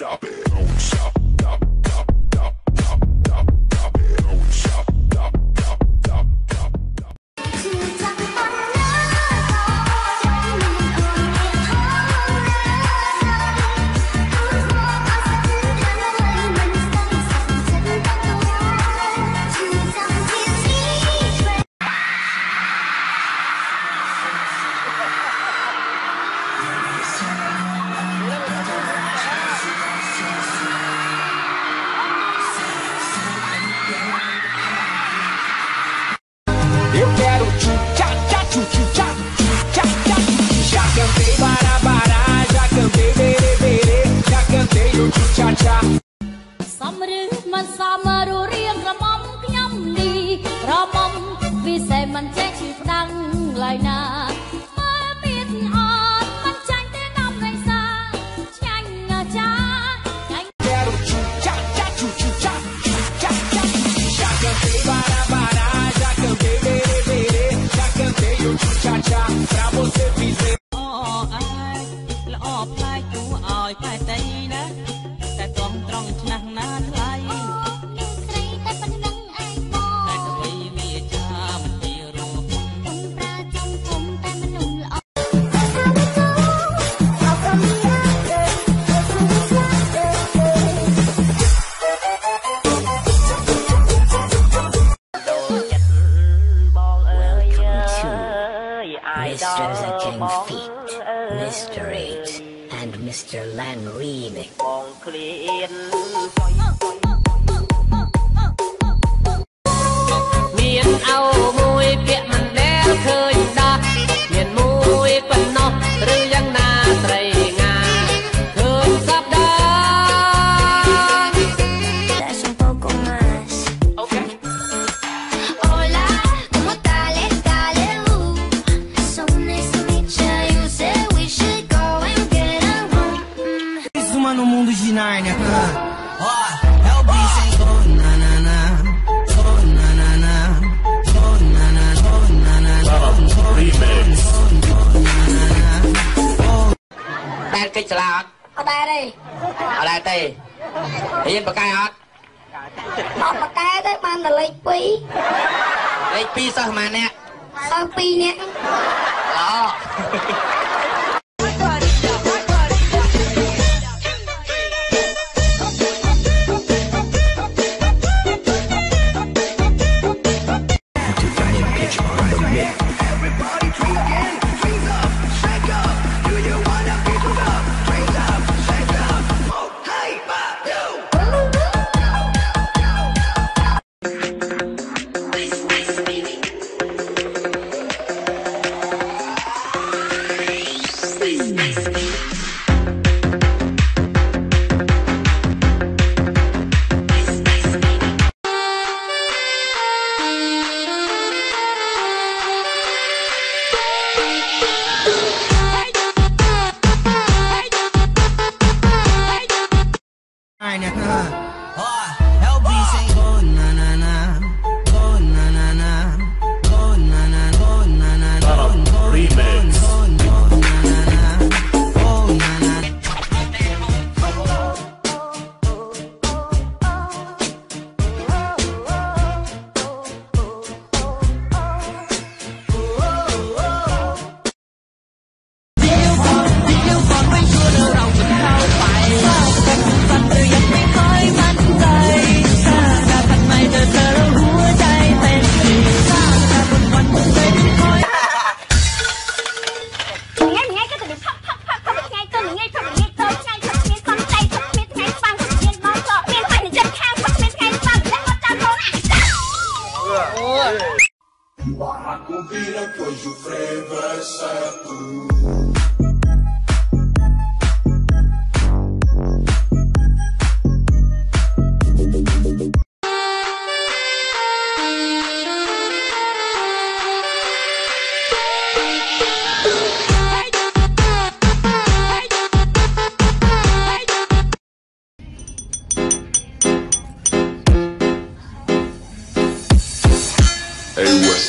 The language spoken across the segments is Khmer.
Stop it. by now. Mr. Len Remix សាលាអត់អត់ដែរទេអត់ដែរទេរៀនបកាយអត់អត់បកាយទេបានតែលេខ2លេខ2សិស្សប៉ុន្មានអ្នកសិស្ស2នាក់ល្អ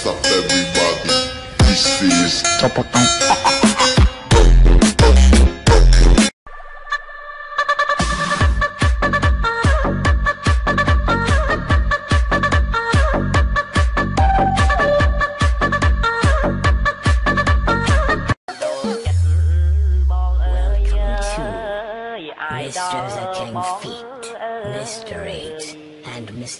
stop everybody. This is Top of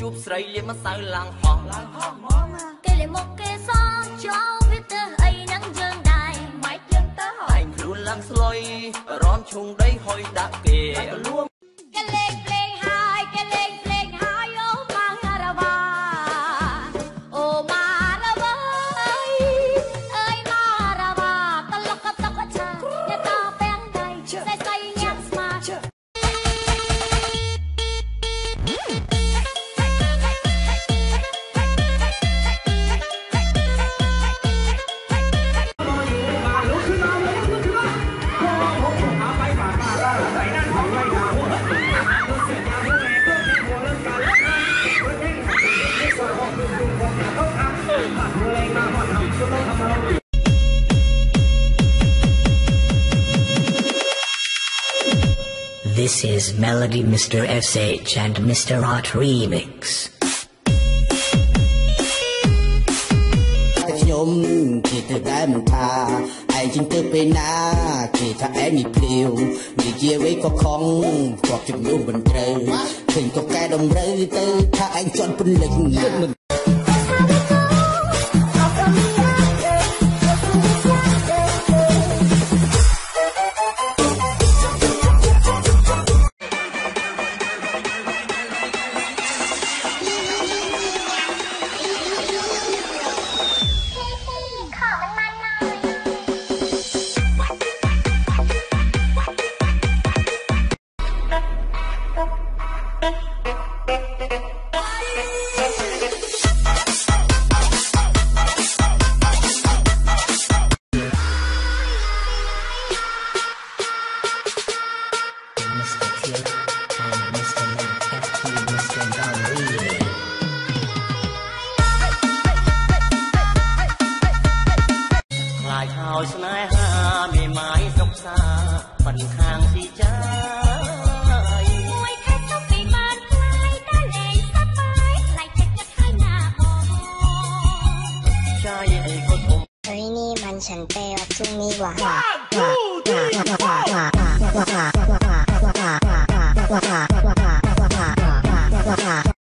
ជួបស្រីលាបម្សៅឡើងហោះឡើងហោះមកគេលាមកគេសងចូលវាទៅអីនឹងយើងដែរម៉េចយើងទៅហើយខ្លួនឡើងស្លុយរំឈុងដីហុយដាក់គេតែលួ This is Melody Mr. SH and Mr. Hot Remix. ខ្ញុំគេទៅដែរមិនថាឯងជិះទៅពេលណាគេថាឯងនេះព្រាវនិយាយវិញក៏ខំគាត់ជំនួសមិនត្រូវឃើញក៏កែតម្រូវទៅថាឯងជន់ពលិច ชนายหาไม่หมายตกซาฝันข้างสีจเฮ้ยนี่มันฉันเปวัดจุงนี่หว่าว่าว่าว่าว่าว่าว่าว่าว่าว่าว่าว่าว่าว่าว่าว่าว่าว่า